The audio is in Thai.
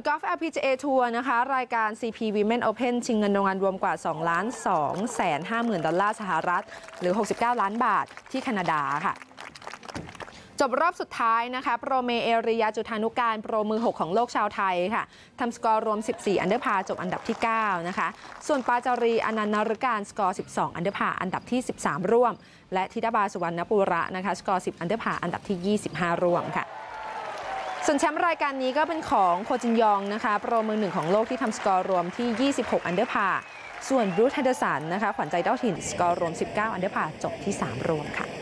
กอล์ฟ LPGA ทัวร์นะคะ รายการ CP Women Open ชิงเงินรางวัลรวมกว่า 2 ล้าน2แสน5หมื่นดอลลาร์สหรัฐ หรือ 69 ล้านบาทที่แคนาดาค่ะ จบรอบสุดท้ายนะคะ โปรเมเอรียาจุฑานุกาล โปรมือ 6 ของโลกชาวไทยค่ะทำสกอร์รวม 14 under par จบอันดับที่ 9 นะคะ ส่วนปาจรีย์ อนันต์นฤการสกอร์ 12 under par อันดับที่ 13 ร่วม และธิดาภาสุวรรณปุระนะคะสกอร์ 10 under par อันดับที่ 25 ร่วมค่ะ ส่วนแชมป์รายการนี้ก็เป็นของโคจินยองนะคะโปรมือหนึ่งของโลกที่ทำสกอร์รวมที่ 26 under par ส่วนบรูค เฮนเดอร์สันนะคะขวัญใจเจ้าถิ่นสกอร์รวม 19 under par จบที่ 3 ร่วมค่ะ